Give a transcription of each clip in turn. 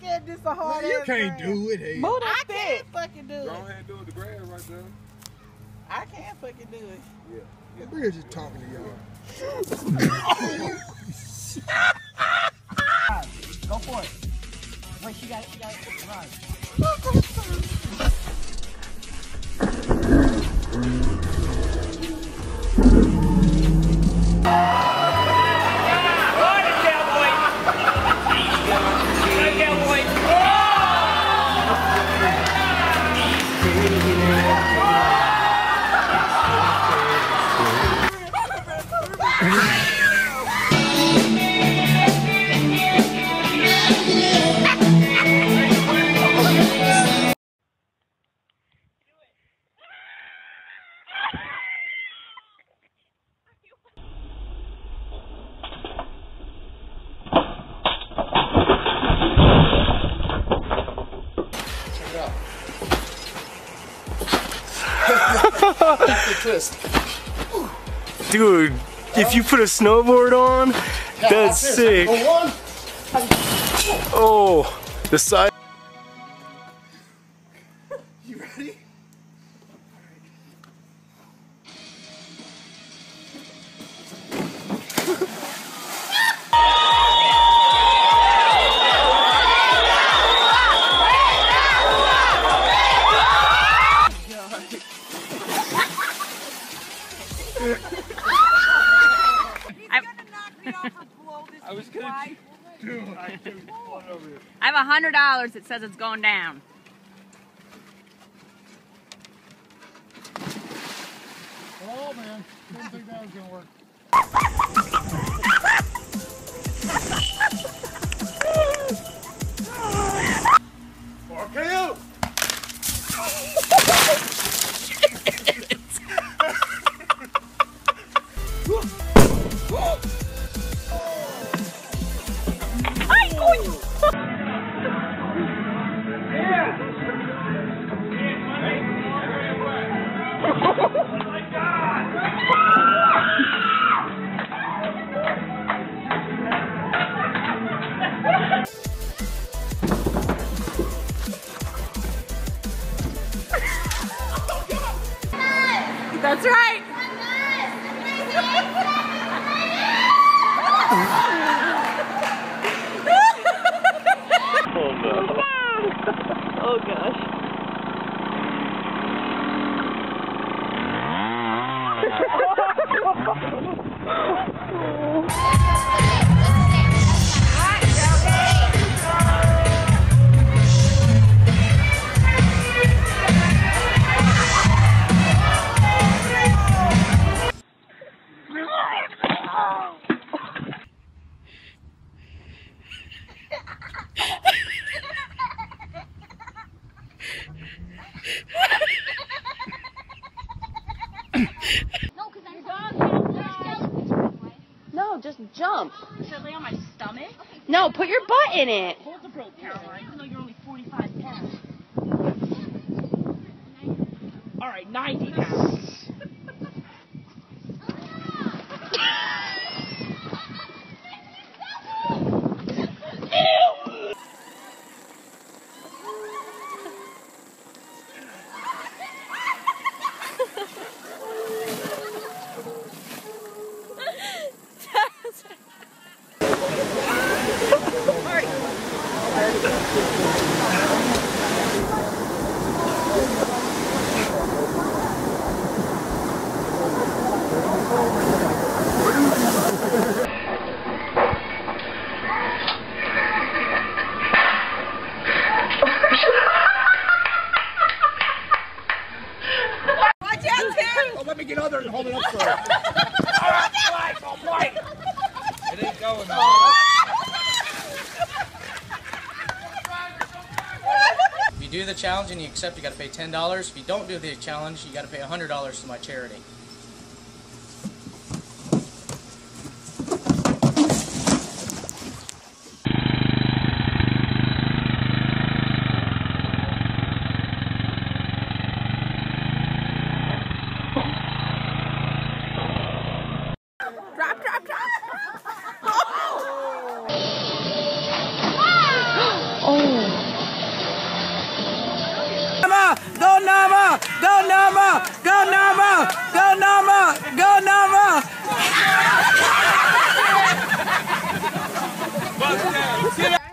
scared this a hard Man, you can't ground. do it. Hey. Move I that can't fucking do it. Go it. ahead and do it. The grass right there. I can't fucking do it. Yeah. We're just talking to y'all. Go for it. Wait, she got it. She got it. Run. Oh, Dude, if you put a snowboard on, that's sick. Oh, the side. You ready? I was gonna. I have a hundred dollars that says it's going down. Oh man, didn't think that was gonna work. That's right. Just jump. Should I lay on my stomach? No, put your butt in it. Hold the rope, Caroline, even though you're only 45 pounds. All right, 90 pounds. Oh, let me Oh, get under and hold it up for her. It ain't going nowhere. You do the challenge and you accept, you got to pay ten dollars. If you don't do the challenge, you got to pay hundred dollars to my charity.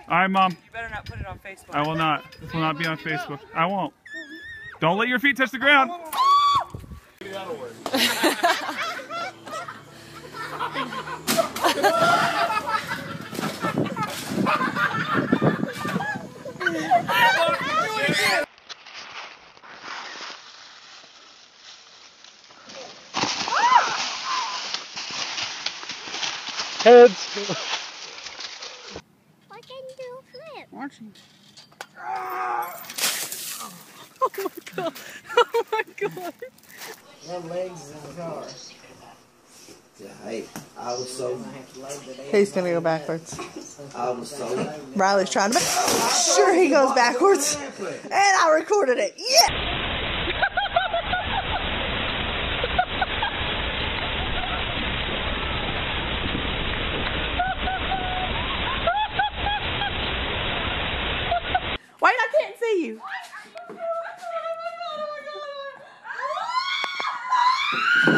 All right, mom. You better not put it on Facebook. I will not. This will not be on Facebook. I won't. Don't let your feet touch the ground. Heads. Why can't you do a flip? Watching. Oh my god. Oh my god. Them legs is in the car. Hey, I was so, He's gonna go backwards. I was so. Riley's trying to. Sure, he goes backwards. And I recorded it. Yeah! Wait, I can't see you. You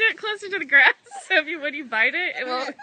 do it closer to the grass, so if you when you bite it, it won't.